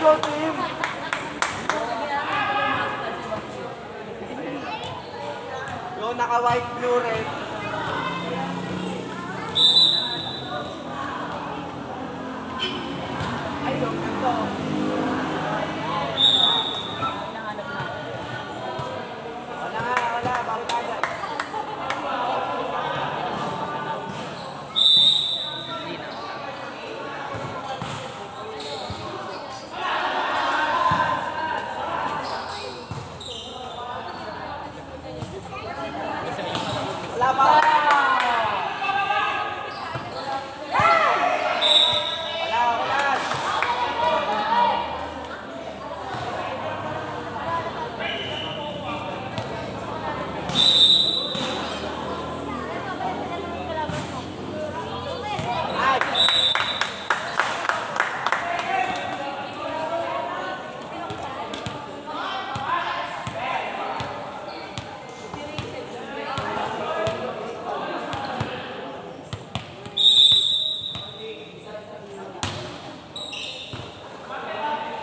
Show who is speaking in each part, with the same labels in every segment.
Speaker 1: go, team! Yung naka-white blue red. Ay!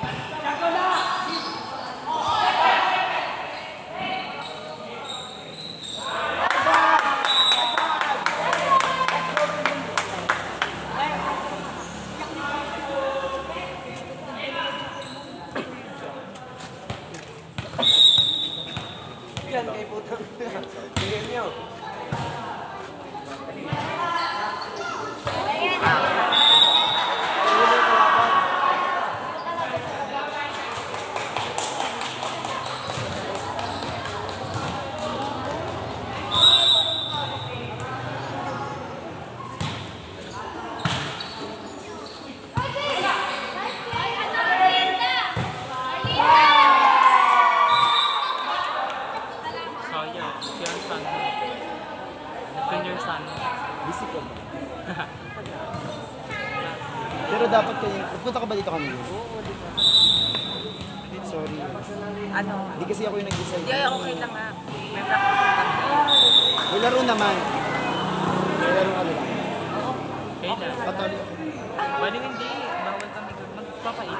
Speaker 1: Yan,
Speaker 2: Siya ang son. Nagpin your son.
Speaker 3: Busy ko ba? Pero dapat kayo, punta ka ba dito kanina?
Speaker 2: Oo, di ba?
Speaker 3: Sorry.
Speaker 2: Ano?
Speaker 3: Hindi kasi ako yung nag-decide.
Speaker 2: Hindi, okay lang nga. May practice na kami.
Speaker 3: May laro naman. May laro ka lang.
Speaker 2: Kailan?
Speaker 3: Patalo ako.
Speaker 2: Bali hindi. Bawal kami doon. Magpapait.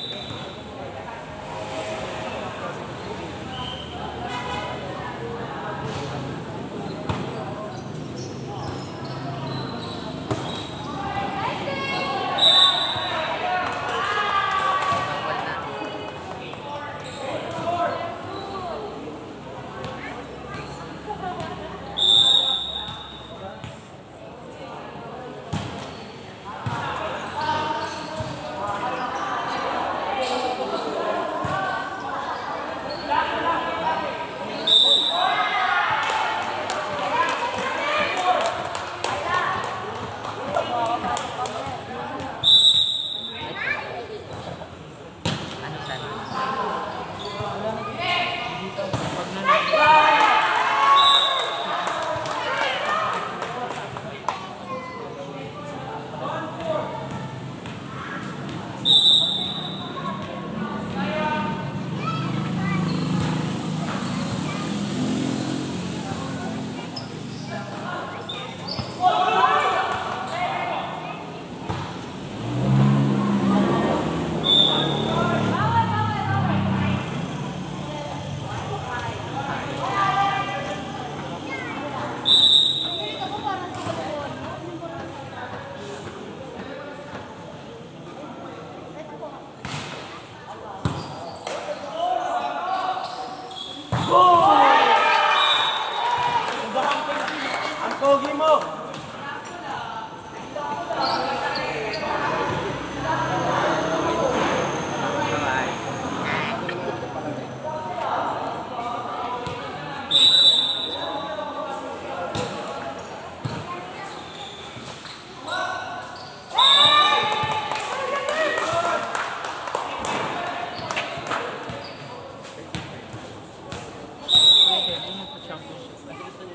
Speaker 2: Gracias.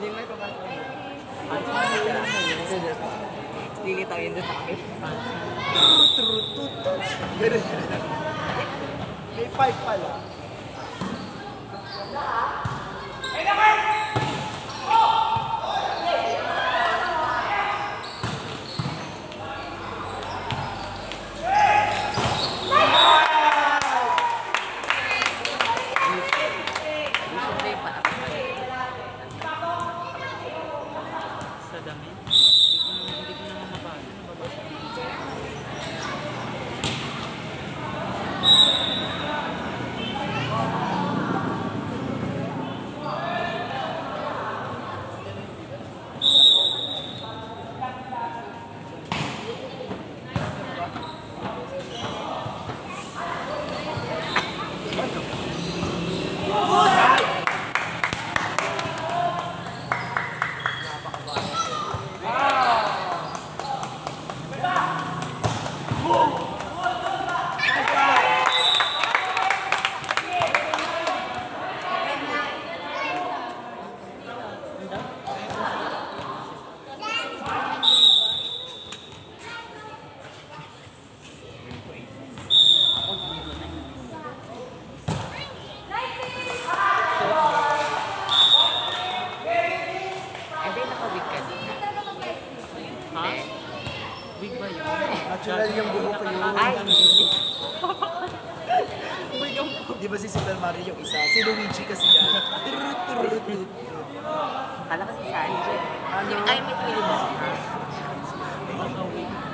Speaker 2: Hindi mo siya. Dudut. Lilitaw yun sa akin.
Speaker 3: Trututut. Ganun. May pipe pala.
Speaker 2: Usually, pa Sa dami. Hindi ko naman, hindi ko naman mabasa. Nababasa ko. Hindi, naka-wig ka din. Ha? Wig ba yun?
Speaker 3: Natural yung buhok ko yun.
Speaker 2: Ay, hindi. Wig ang
Speaker 3: Di ba si Super Mario yung isa? Si Luigi kasi yan. Turututut.
Speaker 2: Kala kasi Sanji.
Speaker 3: Ano?
Speaker 2: Ay, may Philip mo.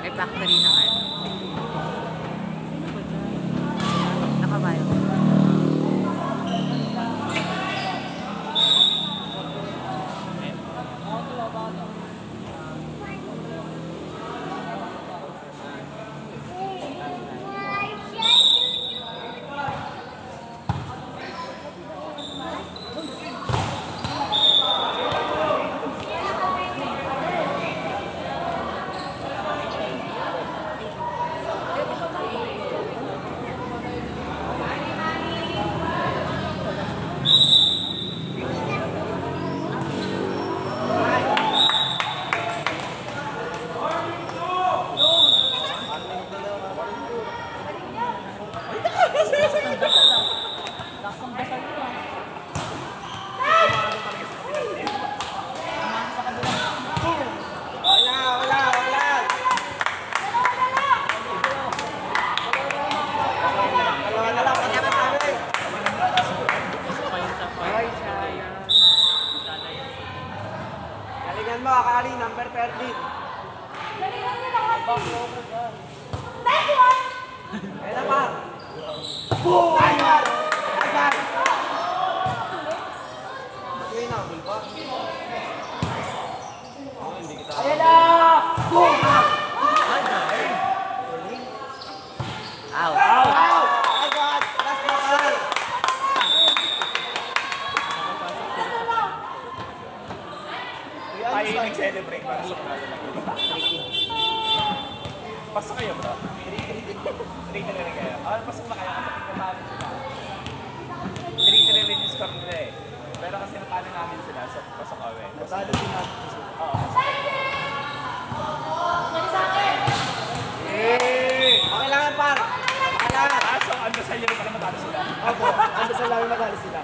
Speaker 2: May factory na nga. Nakabayo.
Speaker 1: Wala, wala, wala. Dalawa na lang, pati na kami. Ay, sayang. Mo, Akali, number 13. Kaya na pa. Boom! Ayan! Ayan! Ba't yun na, bulba? Ayan na! Boom!
Speaker 2: Out.
Speaker 1: Wow!
Speaker 3: Nag-celebrate para sa panalo ng Pasok kayo bro. Three na rin kayo. Ah, pasok na kayo kasi pinatalo sila. Three na rin yung score nila eh. Pero kasi natalo namin sila so pasok kami.
Speaker 1: Natalo din natin.
Speaker 3: Oo.
Speaker 1: Okay lang yan, par. Okay lang.
Speaker 3: Ah, so ano sa iyo matalo sila?
Speaker 1: Opo, ano sa lang matalo sila.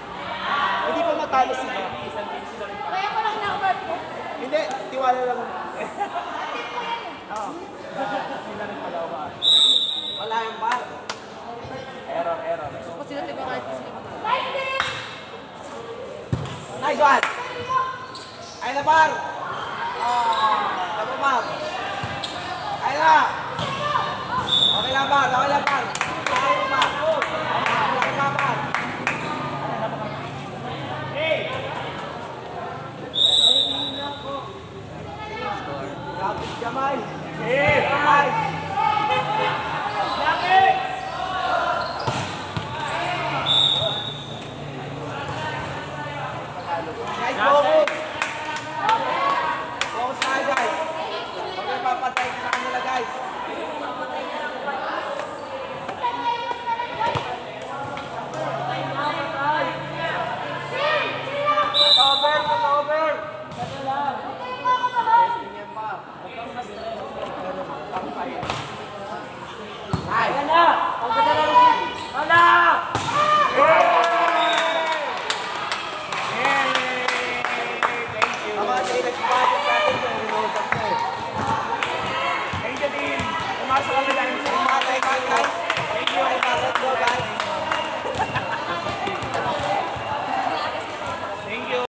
Speaker 1: Hindi pa matalo sila
Speaker 3: rin
Speaker 4: Kaya ko lang na-award mo.
Speaker 1: Hindi, tiwala lang. Oo.
Speaker 3: sila rin pala ba?
Speaker 1: Wala yung par.
Speaker 3: Error, error.
Speaker 2: Kasi natin mga artist nila.
Speaker 1: Nice one! Ay na, par! Ah, ano par? Ay na! Okay lang, par. Okay lang, par.